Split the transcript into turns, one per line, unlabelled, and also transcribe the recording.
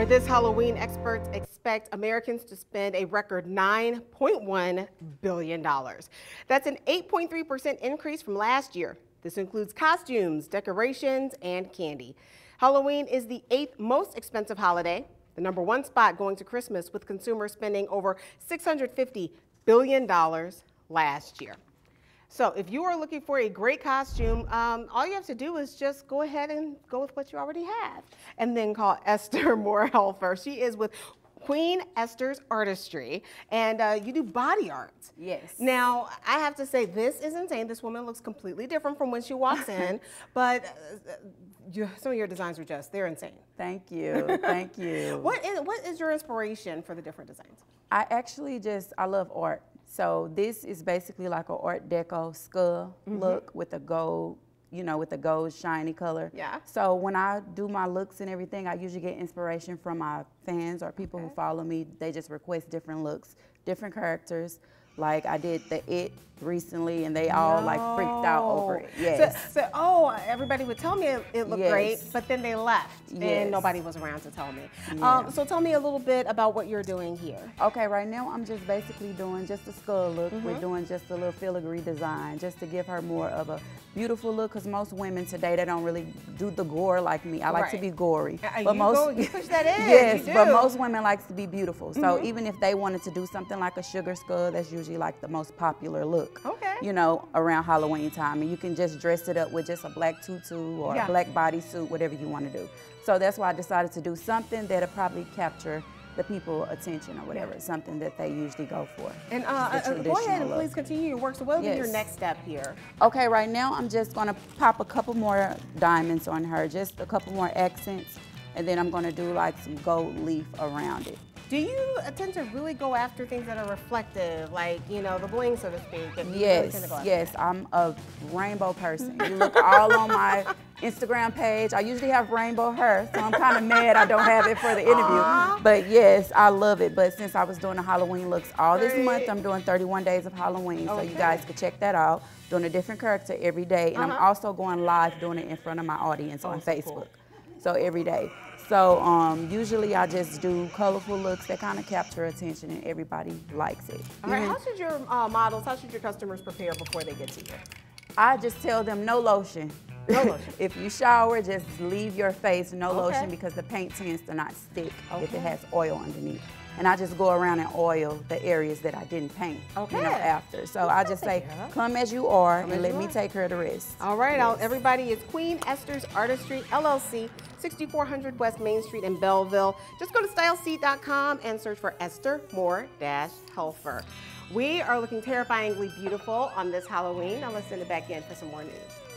For this Halloween, experts expect Americans to spend a record $9.1 billion. That's an 8.3% increase from last year. This includes costumes, decorations, and candy. Halloween is the eighth most expensive holiday, the number one spot going to Christmas, with consumers spending over $650 billion last year. So if you are looking for a great costume, um, all you have to do is just go ahead and go with what you already have. And then call Esther Moore Helfer. She is with Queen Esther's Artistry, and uh, you do body art.
Yes.
Now, I have to say, this is insane. This woman looks completely different from when she walks in, but uh, you, some of your designs are just, they're insane.
Thank you, thank you.
What is, what is your inspiration for the different designs?
I actually just, I love art. So this is basically like an Art Deco skull mm -hmm. look with a gold, you know, with a gold shiny color.
Yeah.
So when I do my looks and everything, I usually get inspiration from my fans or people okay. who follow me. They just request different looks, different characters. Like I did the It recently, and they no. all like freaked out over it. Yes.
So, so oh, everybody would tell me it, it looked yes. great, but then they left, yes. and nobody was around to tell me. Yeah. Um, so tell me a little bit about what you're doing here.
Okay, right now I'm just basically doing just a skull look. Mm -hmm. We're mm-hmm. doing just a little filigree design, just to give her more of a beautiful look. Because most women today they don't really do the gore like me. I like right. to be gory,
uh, but most go, you push that in.
yes, but most women likes to be beautiful. So mm -hmm. even if they wanted to do something like a sugar skull, that's usually like the most popular look.
Okay.
You know, around Halloween time, and you can just dress it up with just a black tutu or yeah. a black bodysuit, whatever you want to do. So that's why I decided to do something that'll probably capture the people attention or whatever. It's something that they usually go for.
And uh, uh, go ahead and please continue your work. So what will yes. be your next step here?
Okay, right now I'm just going to pop a couple more diamonds on her, just a couple more accents, and then I'm going to do like some gold leaf around it.
Do you tend to really go after things that are reflective, like, you know, the bling, so to speak?
Yes,
really
yes. I'm a rainbow person. you look all on my Instagram page. I usually have rainbow hair, so I'm kind of mad I don't have it for the interview. Aww. But yes, I love it. But since I was doing the Halloween looks all this month, I'm doing 31 days of Halloween, okay. so you guys can check that out. Doing a different character every day, and uh -huh. I'm uh-huh. also going live doing it in front of my audience oh, on Facebook. Cool. So every day. So um, usually I just do colorful looks that kind of capture attention and everybody likes it.
All right, how should your uh, models, how should your customers prepare before they get to you?
I just tell them no lotion.
No lotion.
if you shower, just leave your face no okay. lotion because the paint tends to not stick okay. if it has oil underneath and I just go around and oil the areas that I didn't paint, okay. you know, after. So I just say, come as you are come and let me are. take care of the rest.
All right, yes. everybody, it's Queen Esther's Artistry, LLC, 6400 West Main Street in Belleville. Just go to styleseat.com and search for Esther Moore-Helfer. We are looking terrifyingly beautiful on this Halloween. Now let's send it back in for some more news.